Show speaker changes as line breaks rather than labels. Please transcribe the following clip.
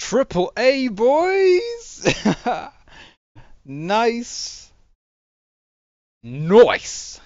Triple A, boys! nice. Nice.